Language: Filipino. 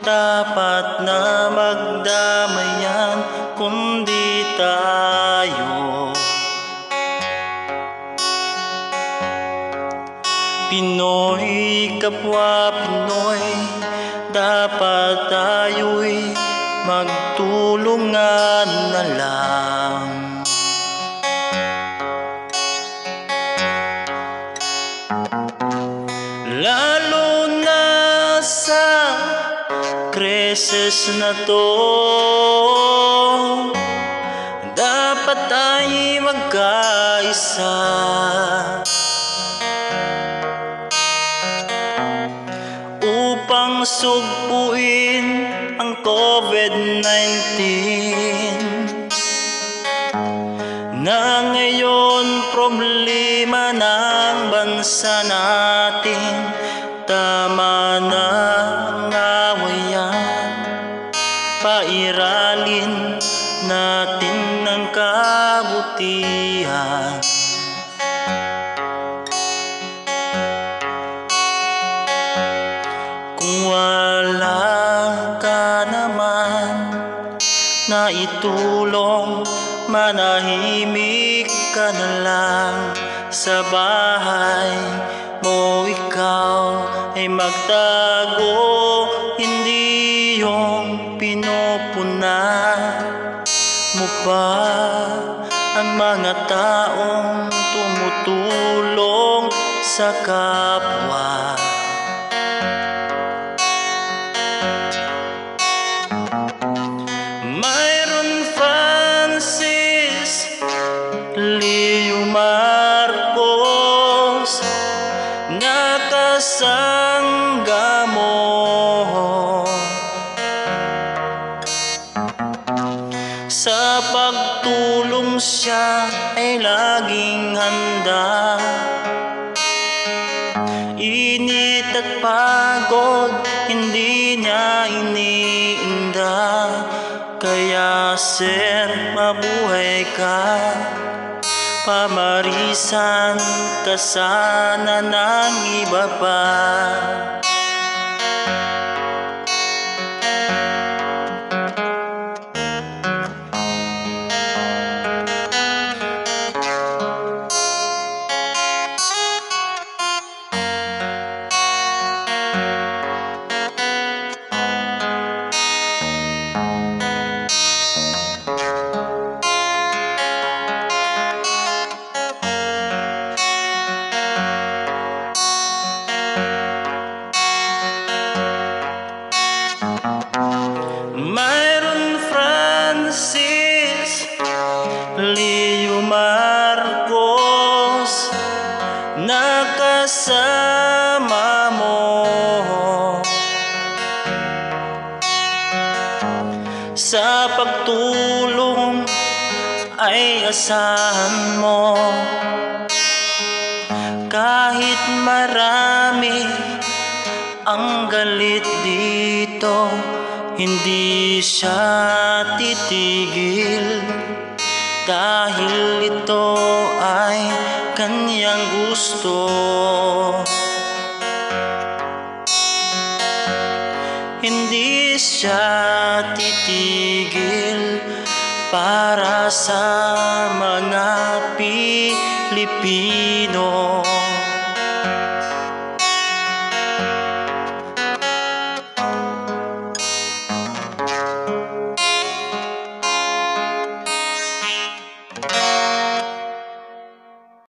dapat na magdamayan kundi tayo Pinoy, kapwa Pinoy Dapat tayo'y magtulungan na lang. Lalo na sa krisis na to Dapat tayo magkaisa Upang sugpuin ang COVID-19 Na ngayon problema ng bansa natin. Tama na ang awayan Pairalin natin ng kabutihan na itulong Manahimik ka na lang. Sa bahay mo Ikaw ay magtago Hindi yung pinupuna. Mo pa Ang mga taong tumutulong sa kapwa Marcos Nakasangga mo. Sa pagtulong siya ay laging handa. Init at pagod, hindi niya iniinda. Kaya sir, mabuhay ka Pamarisan ka sana ng iba pa Marcos Nakasama mo. Sa pagtulong ay asahan mo. Kahit marami ang galit dito Hindi siya titigil Dahil ito ay kanyang gusto. Hindi siya titigil para sa mga Pilipino